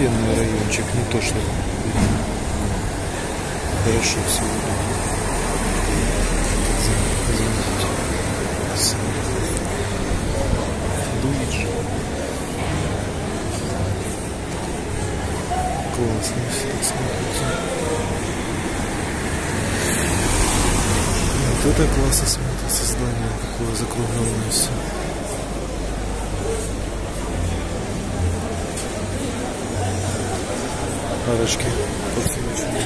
обалденный райончик, не то что хорошо Дует же. Классно все смотрится. Вот это классно смотрится здание, такое закругленное все. Арочки подсвечены.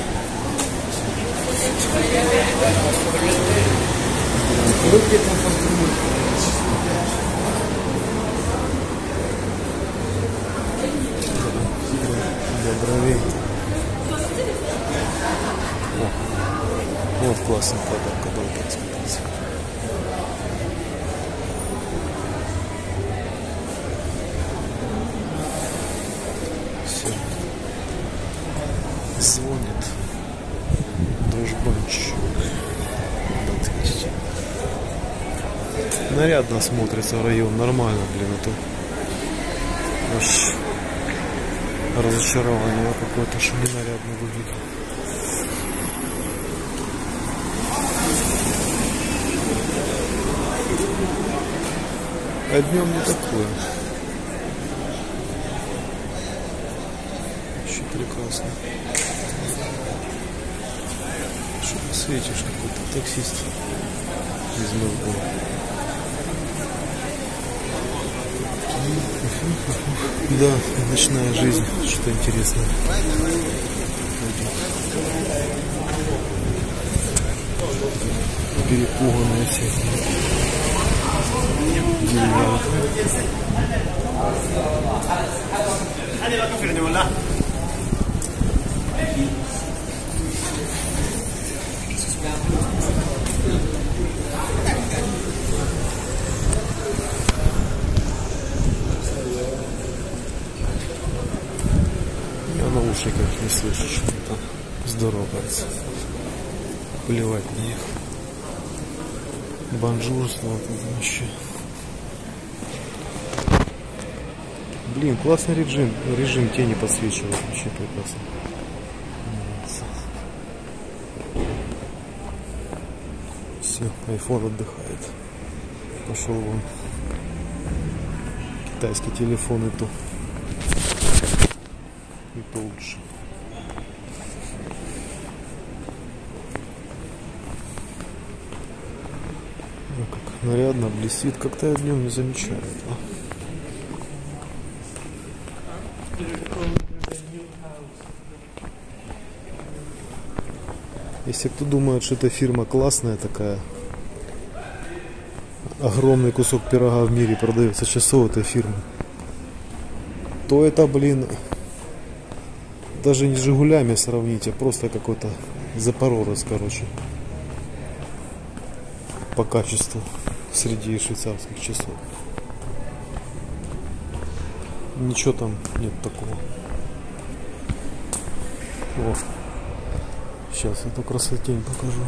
Для бровей. О, вот классный подарок, Нарядно смотрится район, нормально, блин, а то аж разочарование какое-то, что ненарядно выглядит. А днем не такое. Вообще прекрасно. Что ты светишь какой-то таксист из мозгов. Да, ночная жизнь, что интересное. Перепуганные все. Деревянка. В наушниках не слышу, что они там здороваются. Плевать на них. Бонжурство вот вообще. Блин, классный режим. Режим тени подсвечивает. Вообще прекрасно. Нравится. Все, iPhone отдыхает. Пошел вон. Китайский телефон и то. И то лучше. Ну, как нарядно блестит. Как-то я днем не замечаю этого. Если кто думает, что эта фирма классная такая, огромный кусок пирога в мире продается часов этой фирмы, то это, блин, даже не с Жигулями сравнить, а просто какой-то Запорожец, короче, по качеству среди швейцарских часов. Ничего там нет такого. О, сейчас эту красотень покажу.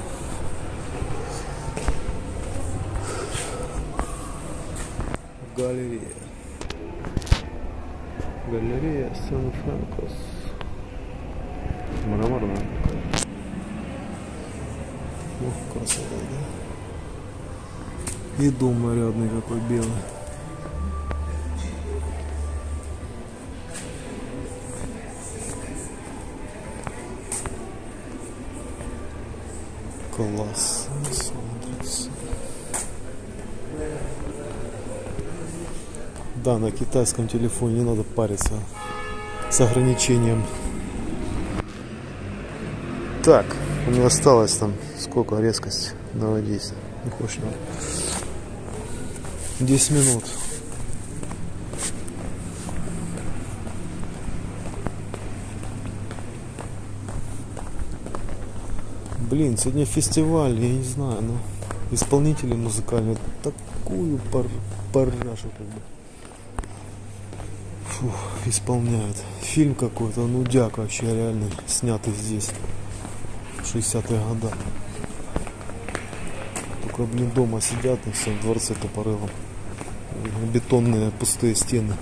Галерея. Галерея Сан-Франкос. Мраморная такая. Ох, красота, да? И дом нарядный какой белый. Класс смотрится. Да, на китайском телефоне не надо париться с ограничением. Так, у меня осталось там сколько резкость наводить. Не хочешь, надо. 10 минут. Блин, сегодня фестиваль, я не знаю, но исполнители музыкальные такую пар парашу как бы. Фух, исполняют. Фильм какой-то, нудяк вообще реальный, снятый здесь. В 60-е годы. Только, блин, дома сидят и все в дворце Топорылом. Бетонные пустые стены.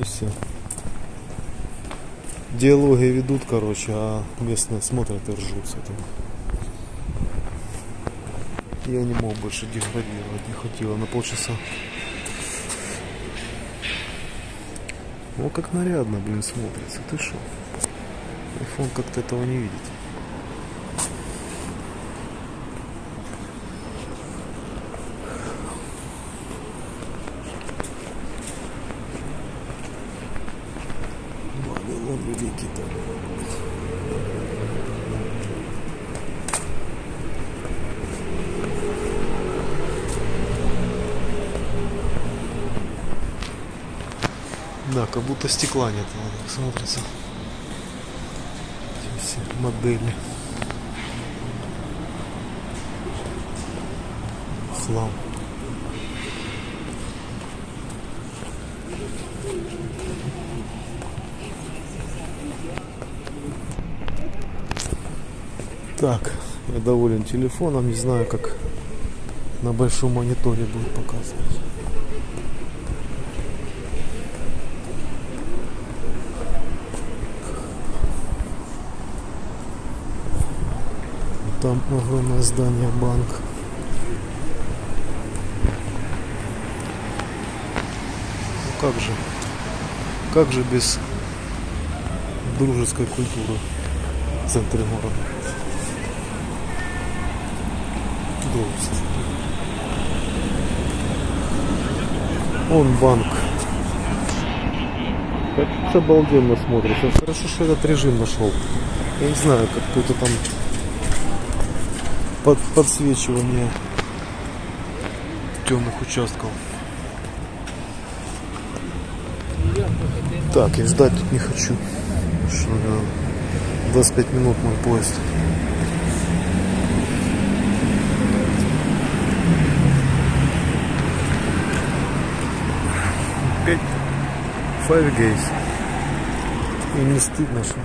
И все. диалоги ведут, короче, а местные смотрят и ржут с этого. Я не мог больше деградировать, не хватило на полчаса. О, как нарядно, блин, смотрится. Ты что? Айфон как-то этого не видит. Там. Да, как будто стекла нет, смотрится. Эти все модели. Хлам. Так, я доволен телефоном, не знаю, как на большом мониторе будет показывать. Там огромное здание банк. Ну как же? Как же без дружеской культуры в центре города? Грусть. Он банк. Как обалденно смотрится. Хорошо, что этот режим нашел. Я не знаю, какой-то там под, подсвечивание темных участков. Так, я ждать тут не хочу. Что, да, 25 минут мой поезд. Опять Five. И не стыдно, что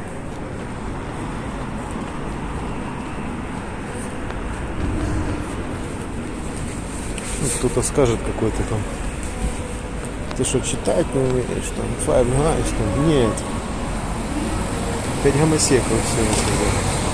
Ну, кто-то скажет какой-то там ты что, читать не умеешь, там, Five Guys, там, нет. Пять гомосеков все